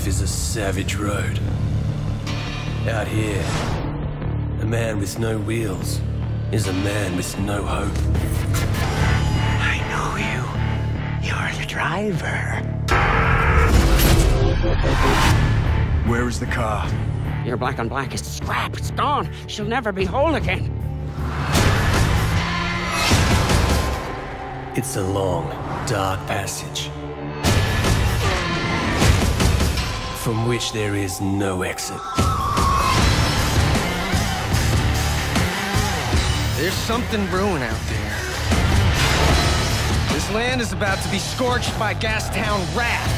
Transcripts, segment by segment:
is a savage road. Out here, a man with no wheels is a man with no hope. I know you. You're the driver. Where is the car? Your black on black is scrap. It's gone. She'll never be whole again. It's a long, dark passage from which there is no exit. There's something brewing out there. This land is about to be scorched by Gastown wrath.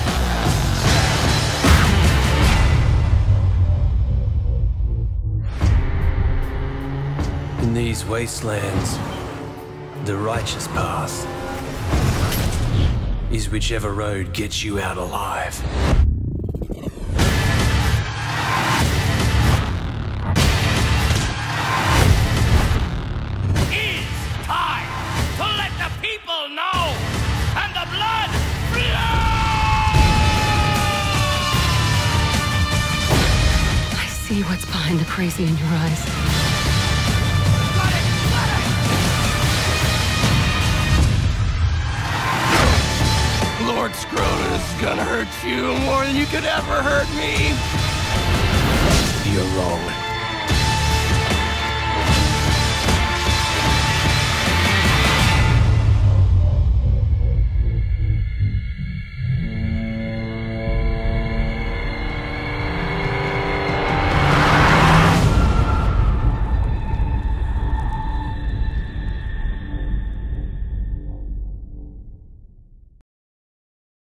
In these wastelands, the righteous path is whichever road gets you out alive. What's behind the crazy in your eyes. Lord Scrotus is gonna hurt you more than you could ever hurt me. You're wrong.